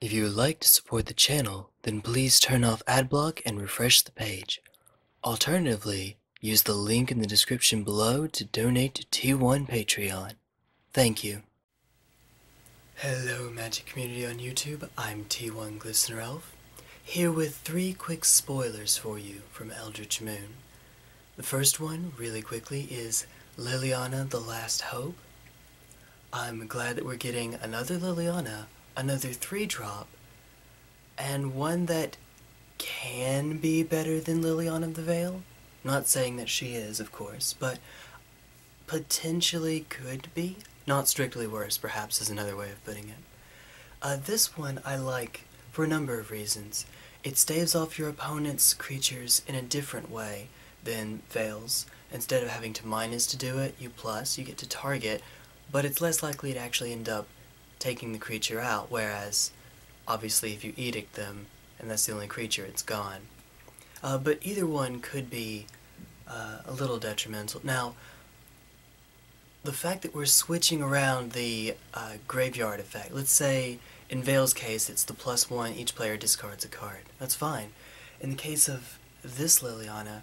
If you would like to support the channel, then please turn off adblock and refresh the page. Alternatively, use the link in the description below to donate to T1 Patreon. Thank you. Hello Magic Community on YouTube, I'm T1 Glistener Elf, here with three quick spoilers for you from Eldritch Moon. The first one, really quickly, is Liliana the Last Hope. I'm glad that we're getting another Liliana, another 3-drop, and one that can be better than Liliana of the Veil. Not saying that she is, of course, but potentially could be. Not strictly worse, perhaps, is another way of putting it. Uh, this one I like for a number of reasons. It staves off your opponent's creatures in a different way than Veils. Instead of having to minus to do it, you plus, you get to target, but it's less likely to actually end up taking the creature out, whereas, obviously, if you edict them, and that's the only creature, it's gone. Uh, but either one could be uh, a little detrimental. Now, the fact that we're switching around the uh, graveyard effect, let's say in Veil's case it's the plus one, each player discards a card. That's fine. In the case of this Liliana,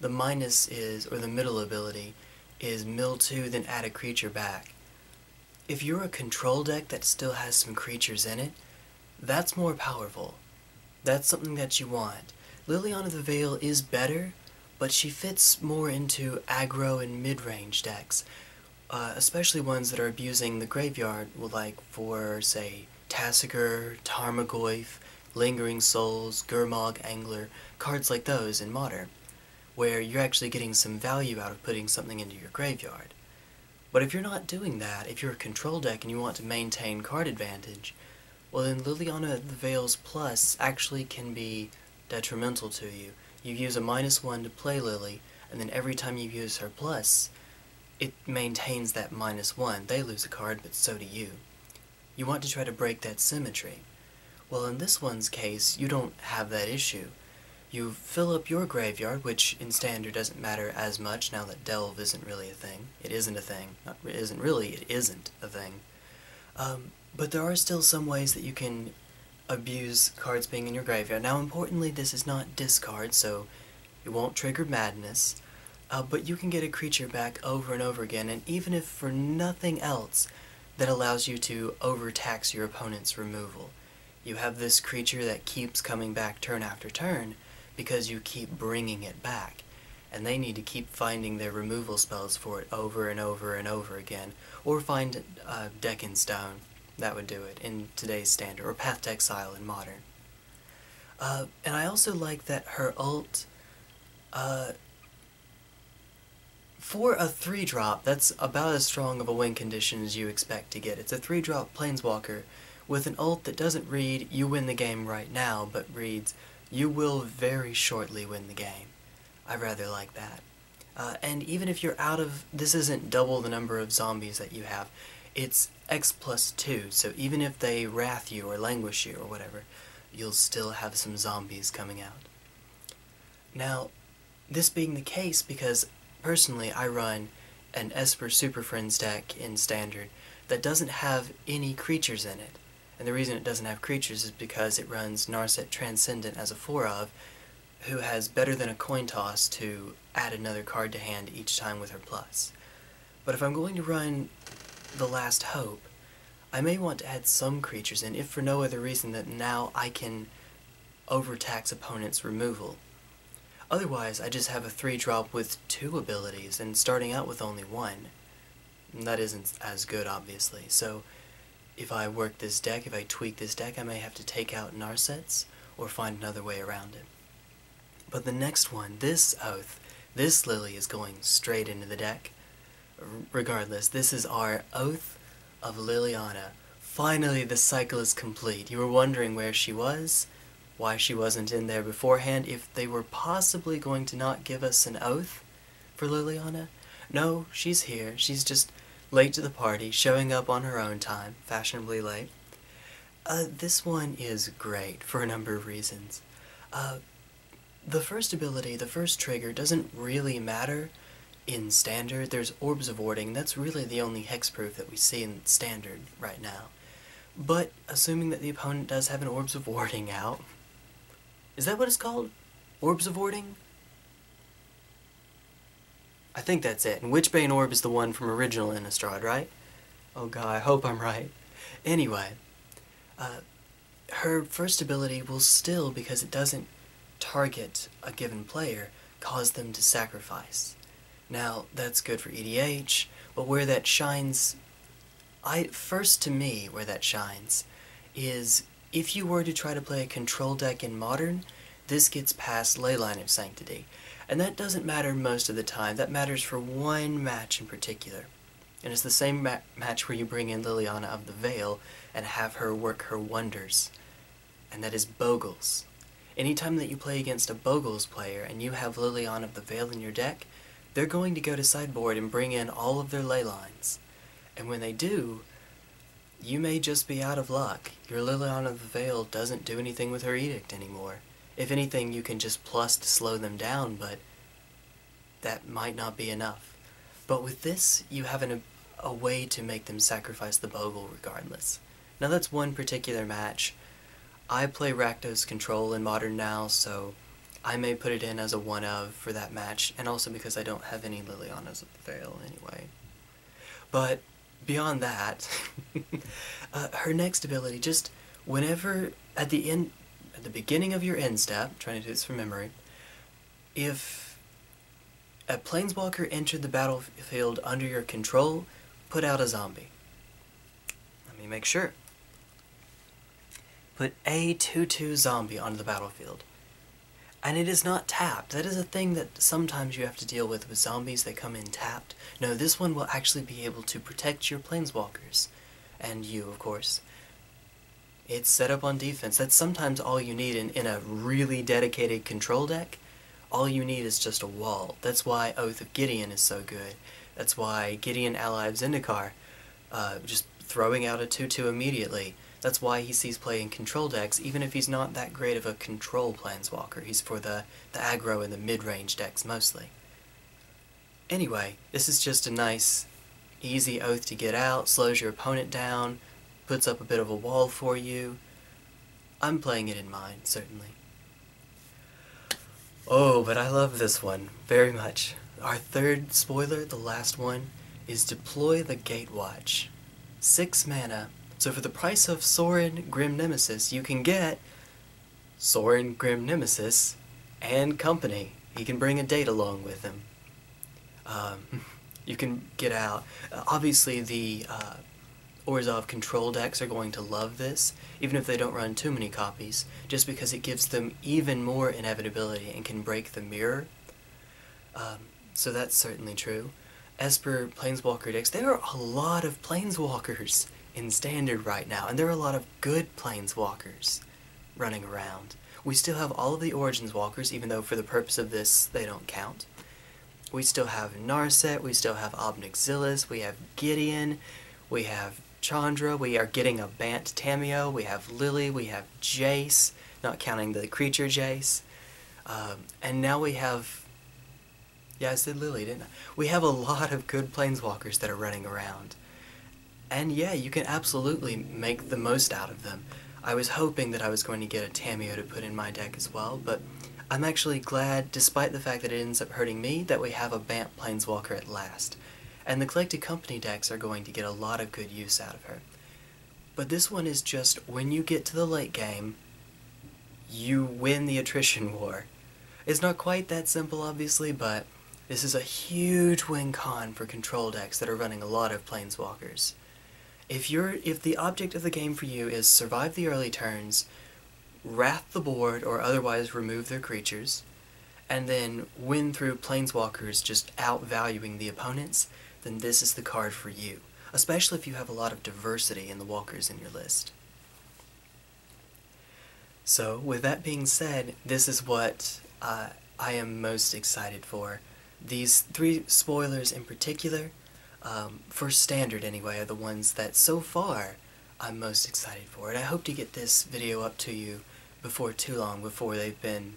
the minus is, or the middle ability, is mill 2 then add a creature back. If you're a control deck that still has some creatures in it, that's more powerful. That's something that you want. Liliana the Veil is better, but she fits more into aggro and mid-range decks uh, especially ones that are abusing the graveyard, like for, say, Tasigur, Tarmogoyf, Lingering Souls, Gurmag, Angler, cards like those in Modern, where you're actually getting some value out of putting something into your graveyard. But if you're not doing that, if you're a control deck and you want to maintain card advantage, well then Liliana the Veils Plus actually can be detrimental to you. You use a minus one to play Lily, and then every time you use her plus, it maintains that minus one. They lose a card, but so do you. You want to try to break that symmetry. Well, in this one's case, you don't have that issue. You fill up your graveyard, which in Standard doesn't matter as much now that Delve isn't really a thing. It isn't a thing. Not, it isn't really, it isn't a thing. Um, but there are still some ways that you can abuse cards being in your graveyard. Now, importantly, this is not discard, so it won't trigger madness. Uh, but you can get a creature back over and over again, and even if for nothing else, that allows you to overtax your opponent's removal. You have this creature that keeps coming back turn after turn because you keep bringing it back, and they need to keep finding their removal spells for it over and over and over again, or find uh, Deck Stone. That would do it in today's standard, or Path to Exile in Modern. Uh, and I also like that her ult uh, for a 3-drop, that's about as strong of a win condition as you expect to get. It's a 3-drop Planeswalker with an ult that doesn't read, you win the game right now, but reads, you will very shortly win the game. I rather like that. Uh, and even if you're out of, this isn't double the number of zombies that you have, it's X plus 2, so even if they wrath you or languish you or whatever, you'll still have some zombies coming out. Now, this being the case because Personally, I run an Esper Super Friends deck in Standard that doesn't have any creatures in it. And the reason it doesn't have creatures is because it runs Narset Transcendent as a 4 of, who has better than a coin toss to add another card to hand each time with her plus. But if I'm going to run The Last Hope, I may want to add some creatures in, if for no other reason that now I can overtax opponent's removal. Otherwise, I just have a 3-drop with two abilities, and starting out with only one. And that isn't as good, obviously, so if I work this deck, if I tweak this deck, I may have to take out Narsets, or find another way around it. But the next one, this Oath, this Lily is going straight into the deck. Regardless, this is our Oath of Liliana. Finally, the cycle is complete. You were wondering where she was? why she wasn't in there beforehand, if they were possibly going to not give us an oath for Liliana. No, she's here. She's just late to the party, showing up on her own time, fashionably late. Uh, this one is great for a number of reasons. Uh, the first ability, the first trigger, doesn't really matter in Standard. There's Orbs of Warding. That's really the only hexproof that we see in Standard right now. But assuming that the opponent does have an Orbs of Warding out, is that what it's called? Orbs of Warding? I think that's it. And Witchbane Orb is the one from original Innistrad, right? Oh god, I hope I'm right. Anyway, uh, her first ability will still, because it doesn't target a given player, cause them to sacrifice. Now, that's good for EDH, but where that shines, I first to me, where that shines, is if you were to try to play a control deck in Modern, this gets past Leyline of Sanctity. And that doesn't matter most of the time, that matters for one match in particular. And it's the same ma match where you bring in Liliana of the Veil and have her work her wonders. And that is Bogles. Anytime that you play against a Bogles player and you have Liliana of the Veil in your deck, they're going to go to sideboard and bring in all of their ley lines. And when they do, you may just be out of luck. Your Liliana of the Veil doesn't do anything with her edict anymore. If anything, you can just plus to slow them down, but that might not be enough. But with this, you have an, a way to make them sacrifice the Bogle regardless. Now that's one particular match. I play Rakdos Control in Modern now, so I may put it in as a one of for that match, and also because I don't have any Lilianas of the Veil anyway. But beyond that, uh, her next ability, just whenever at the end, the beginning of your end step, trying to do this from memory, if a planeswalker entered the battlefield under your control, put out a zombie. Let me make sure. Put a 2-2 zombie onto the battlefield. And it is not tapped. That is a thing that sometimes you have to deal with with zombies. that come in tapped. No, this one will actually be able to protect your planeswalkers. And you, of course. It's set up on defense. That's sometimes all you need in, in a really dedicated control deck. All you need is just a wall. That's why Oath of Gideon is so good. That's why Gideon Ally of Zendikar, uh, just throwing out a 2-2 immediately. That's why he sees play in control decks, even if he's not that great of a control planeswalker. He's for the, the aggro and the mid-range decks mostly. Anyway, this is just a nice, easy oath to get out, slows your opponent down, puts up a bit of a wall for you. I'm playing it in mine, certainly. Oh, but I love this one very much. Our third spoiler, the last one, is Deploy the Gatewatch. Six mana. So for the price of Sorin Grim Nemesis, you can get Sorin Grim Nemesis and company. He can bring a date along with him. Um, you can get out. Uh, obviously, the uh, Orzhov control decks are going to love this, even if they don't run too many copies, just because it gives them even more inevitability and can break the mirror. Um, so that's certainly true. Esper Planeswalker decks, there are a lot of Planeswalkers in Standard right now, and there are a lot of good Planeswalkers running around. We still have all of the Origins Walkers, even though for the purpose of this, they don't count. We still have Narset, we still have Ob Nixilis, we have Gideon, we have Chandra, we are getting a Bant Tamiyo, we have Lily, we have Jace, not counting the creature Jace. Um, and now we have... Yeah, I said Lily, didn't I? We have a lot of good Planeswalkers that are running around. And yeah, you can absolutely make the most out of them. I was hoping that I was going to get a Tamiyo to put in my deck as well, but I'm actually glad, despite the fact that it ends up hurting me, that we have a Bant Planeswalker at last and the Collected Company decks are going to get a lot of good use out of her. But this one is just, when you get to the late game, you win the attrition war. It's not quite that simple, obviously, but this is a huge win con for control decks that are running a lot of Planeswalkers. If you're, if the object of the game for you is survive the early turns, wrath the board or otherwise remove their creatures, and then win through Planeswalkers just outvaluing the opponents, then this is the card for you, especially if you have a lot of diversity in the walkers in your list. So, with that being said, this is what uh, I am most excited for. These three spoilers in particular, um, for standard anyway, are the ones that so far I'm most excited for. And I hope to get this video up to you before too long, before they've been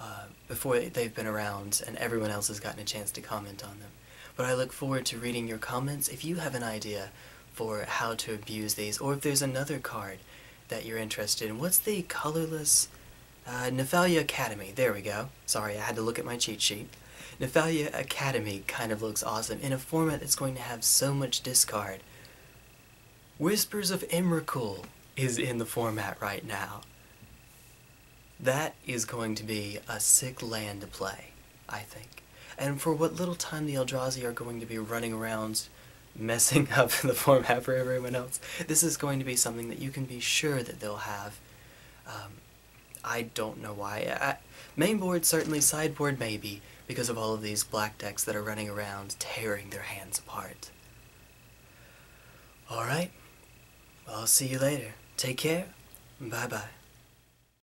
uh, before they've been around and everyone else has gotten a chance to comment on them but I look forward to reading your comments. If you have an idea for how to abuse these, or if there's another card that you're interested in. What's the colorless uh, Nephalia Academy? There we go. Sorry, I had to look at my cheat sheet. Nephalia Academy kind of looks awesome in a format that's going to have so much discard. Whispers of Emrakul is in the format right now. That is going to be a sick land to play, I think. And for what little time the Eldrazi are going to be running around messing up the format for everyone else, this is going to be something that you can be sure that they'll have. Um, I don't know why. I, main board certainly, sideboard maybe, because of all of these black decks that are running around tearing their hands apart. Alright, well, I'll see you later. Take care. Bye-bye.